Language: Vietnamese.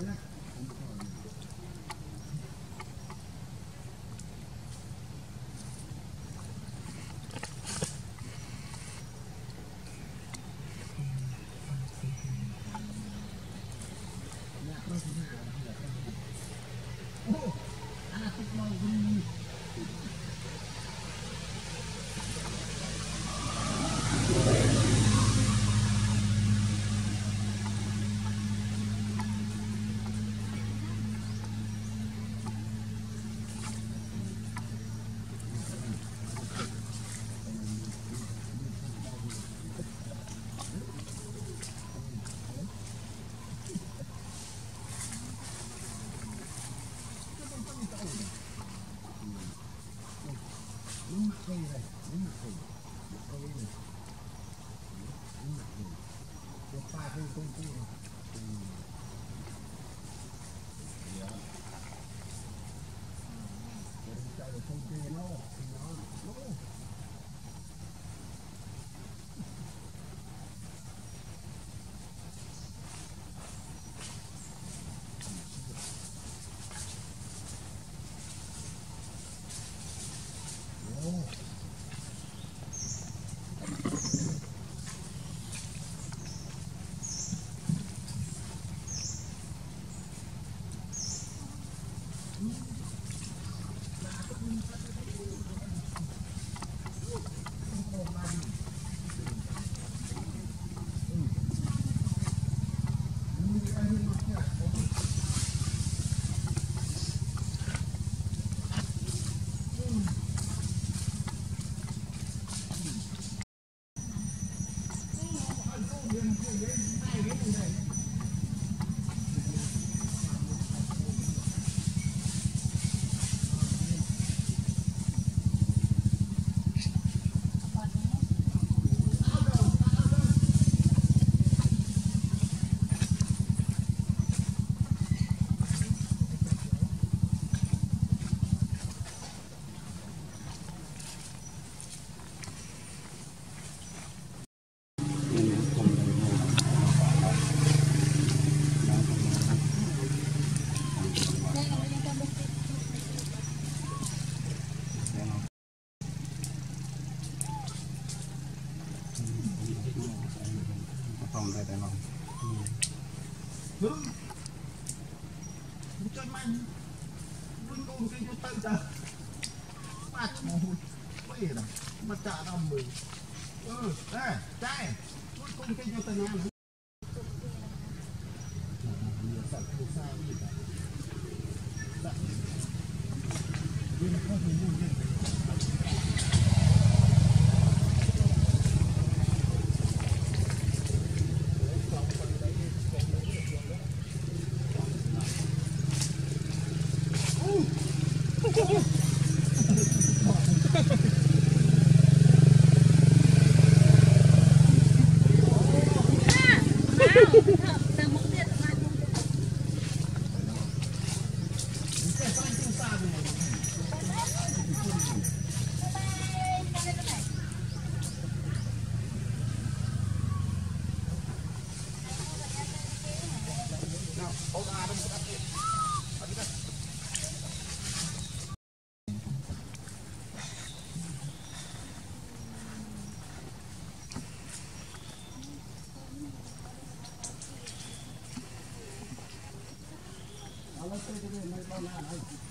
Yeah. đây tại lòng Hãy subscribe cho kênh Ghiền Mì Gõ Để không bỏ lỡ những video hấp dẫn Продолжение следует...